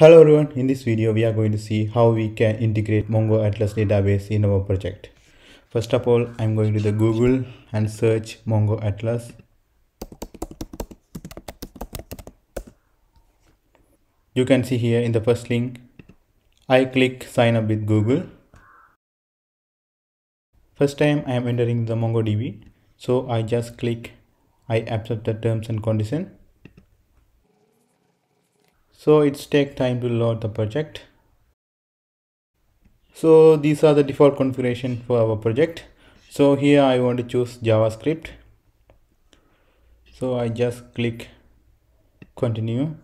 Hello everyone, in this video we are going to see how we can integrate Mongo Atlas database in our project. First of all, I'm going to the Google and search Mongo Atlas. You can see here in the first link, I click sign up with Google. First time I am entering the MongoDB, so I just click I accept the terms and condition so it's take time to load the project. So these are the default configuration for our project. So here I want to choose JavaScript. So I just click continue.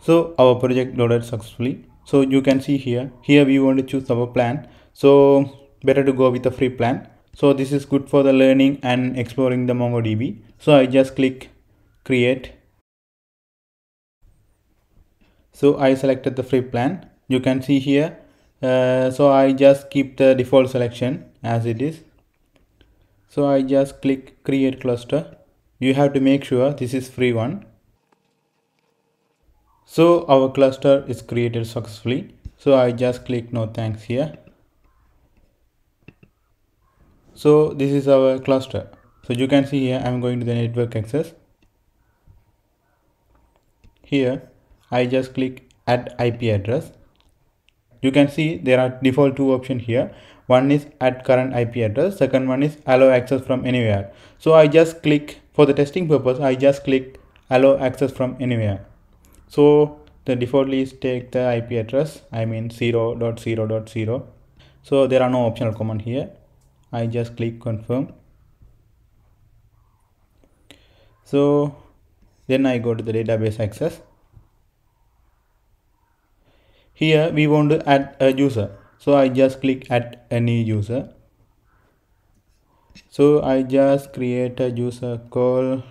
So our project loaded successfully. So you can see here. Here we want to choose our plan. So better to go with a free plan. So this is good for the learning and exploring the MongoDB. So I just click create so I selected the free plan. You can see here. Uh, so I just keep the default selection as it is. So I just click create cluster. You have to make sure this is free one. So our cluster is created successfully. So I just click no thanks here. So this is our cluster. So you can see here I'm going to the network access. Here I just click add IP address. You can see there are default two options here. One is add current IP address. Second one is allow access from anywhere. So I just click for the testing purpose. I just click allow access from anywhere. So the default is take the IP address. I mean 0.0.0. So there are no optional command here. I just click confirm. So then I go to the database access here we want to add a user. So I just click add any user. So I just create a user called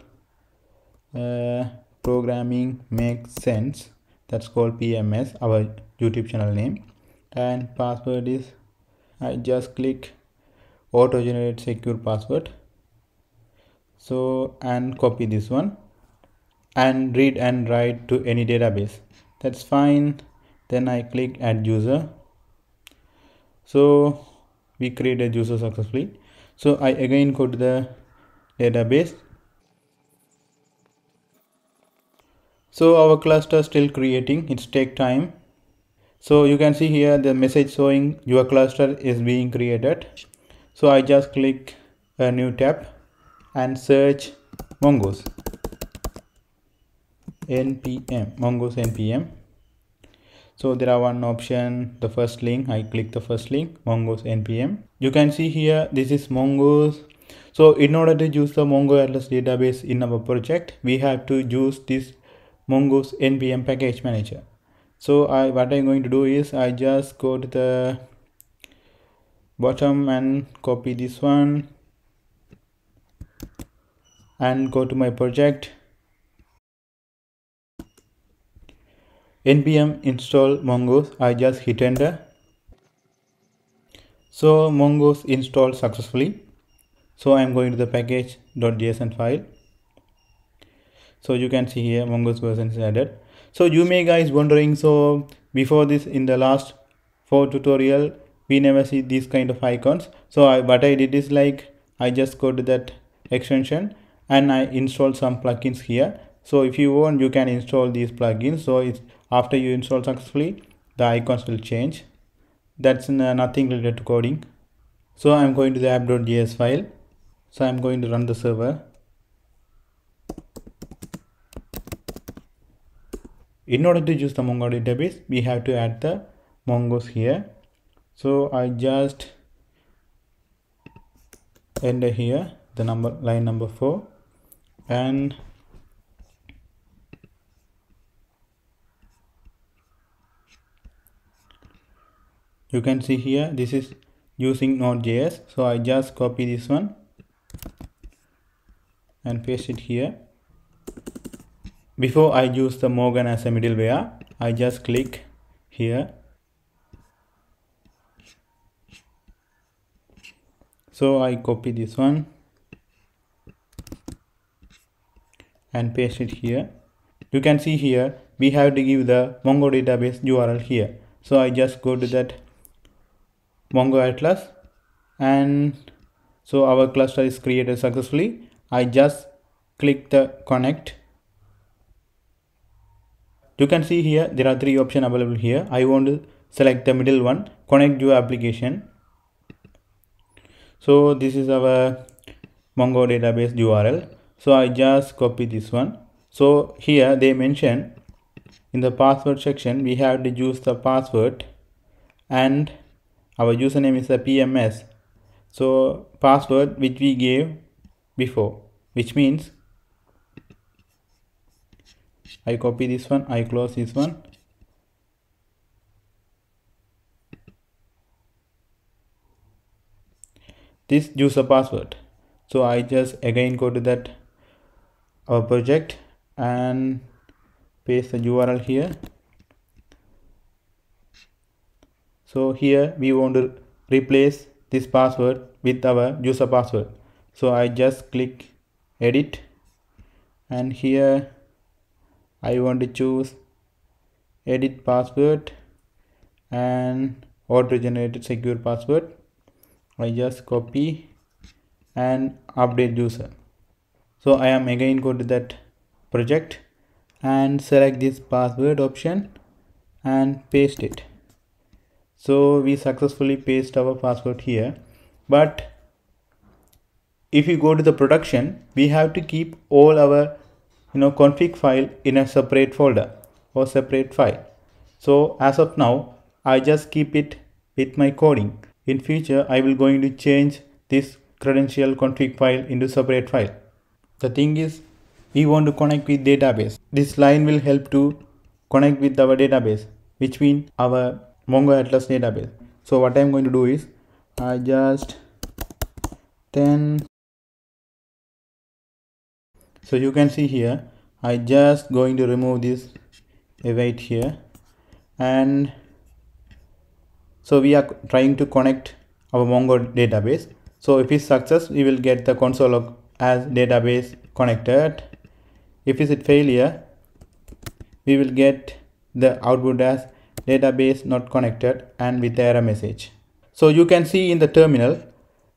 uh, programming makes sense. That's called PMS our YouTube channel name. And password is I just click auto generate secure password. So and copy this one. And read and write to any database. That's fine then I click add user. So we create a user successfully. So I again go to the database. So our cluster still creating. It's take time. So you can see here the message showing your cluster is being created. So I just click a new tab and search mongoose. Npm mongoose npm so there are one option. The first link i click the first link mongoose npm you can see here this is mongoose so in order to use the mongo atlas database in our project we have to use this mongoose npm package manager. So i what i'm going to do is i just go to the bottom and copy this one and go to my project npm install mongoose. I just hit enter. So mongoose installed successfully. So i'm going to the package.json file. So you can see here mongoose version is added. So you may guys wondering so before this in the last four tutorial we never see these kind of icons. So I, what i did is like i just go to that extension and i install some plugins here. So if you want you can install these plugins. So it's after you install successfully the icons will change. That's uh, nothing related to coding. So i'm going to the app.js file. So i'm going to run the server. In order to use the mongo database we have to add the mongoose here. So i just enter here the number line number four. And you can see here this is using node.js so I just copy this one and paste it here. Before I use the Morgan as a middleware I just click here. So I copy this one and paste it here. You can see here we have to give the mongo database url here. So i just go to that mongo atlas. And so our cluster is created successfully. I just click the connect. You can see here there are three options available here. I want to select the middle one. Connect your application. So this is our mongo database url so i just copy this one. So here they mention in the password section we have to use the password and our username is a pms so password which we gave before which means i copy this one i close this one. This user password. So i just again go to that our project and paste the url here so here we want to replace this password with our user password. So i just click edit. And here i want to choose edit password and auto generated secure password. I just copy and update user. So I am again go to that project and select this password option and paste it so we successfully paste our password here but if you go to the production we have to keep all our you know config file in a separate folder or separate file so as of now I just keep it with my coding in future, I will going to change this credential config file into separate file. The thing is, we want to connect with database. This line will help to connect with our database, which means our Mongo Atlas database. So what I'm going to do is, I just then so you can see here I just going to remove this await here. And so we are trying to connect our mongo database. So if it's success we will get the console as database connected. If it's a failure we will get the output as database not connected and with error message. So you can see in the terminal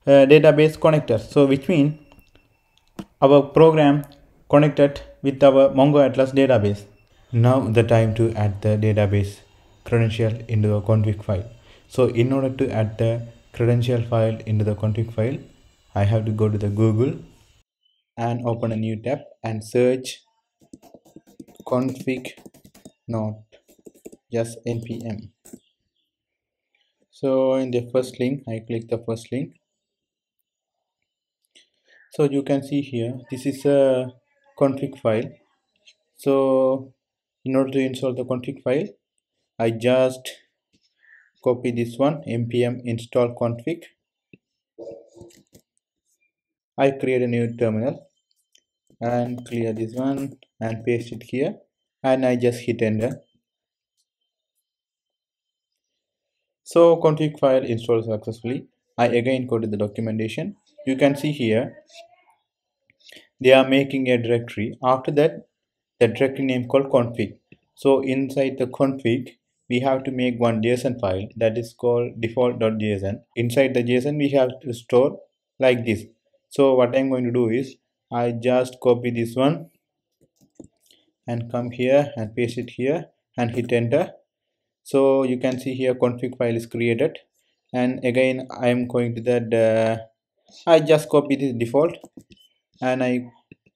uh, database connected. So which means our program connected with our mongo atlas database. Now the time to add the database credential into a config file. So in order to add the credential file into the config file I have to go to the Google and open a new tab and search config not just npm. So in the first link I click the first link. So you can see here this is a config file. So in order to install the config file I just copy this one npm install config. I create a new terminal and clear this one and paste it here. And I just hit enter so config file installed successfully I again go to the documentation you can see here they are making a directory after that the directory name called config so inside the config we have to make one JSON file that is called default.json. Inside the JSON, we have to store like this. So what I'm going to do is I just copy this one and come here and paste it here and hit enter. So you can see here config file is created. And again I am going to that uh, I just copy this default. And I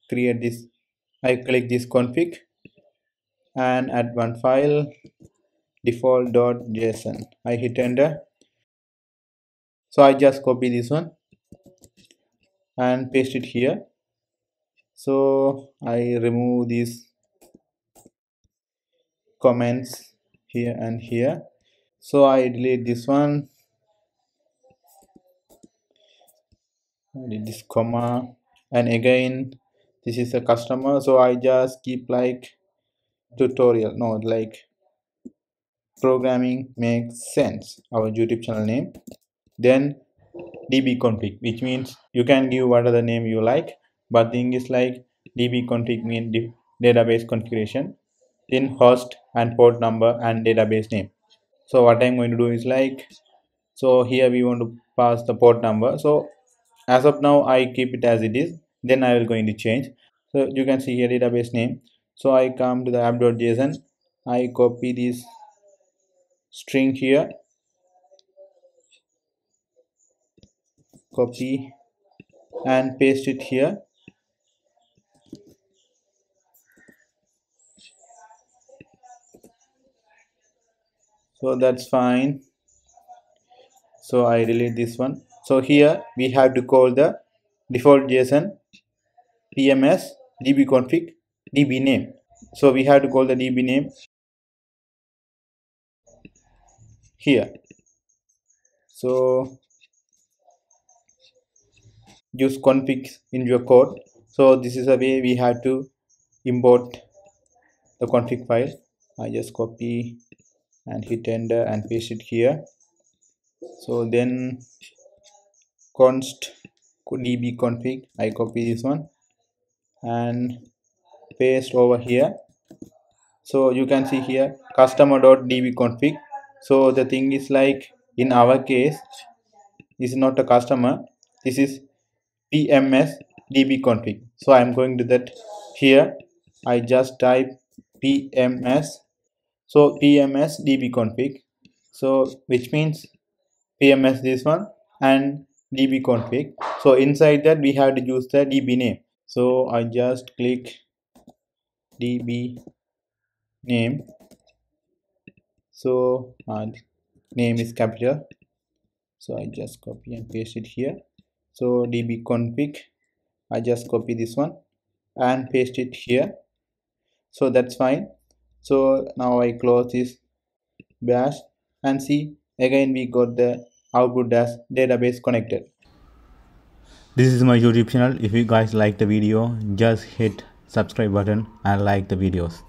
create this I click this config. And add one file default.json i hit enter. So i just copy this one. And paste it here. So i remove these comments here and here. So i delete this one. Did this comma. And again this is a customer. So i just keep like tutorial. No like programming makes sense. Our youtube channel name. Then db config which means you can give whatever name you like. But thing is like db config mean database configuration in host and port number and database name. So what i'm going to do is like so here we want to pass the port number. So as of now i keep it as it is. Then i will going to change. So you can see here database name. So i come to the app.json i copy this string here. Copy and paste it here so that's fine. So i delete this one. So here we have to call the default json pms dbconfig db name. So we have to call the db name here. So use config in your code. So this is a way we have to import the config file. I just copy and hit enter and paste it here. So then const db config i copy this one and paste over here. So you can see here customer.db config. So the thing is like in our case this is not a customer. This is pms db config. So i'm going to that here. I just type pms so pms db config. So which means pms this one and db config. So inside that we have to use the db name. So i just click db name. So uh, name is capital. So i just copy and paste it here. So db config. I just copy this one and paste it here. So that's fine so now i close this bash and see again we got the output as database connected. This is my youtube channel. If you guys like the video just hit subscribe button and like the videos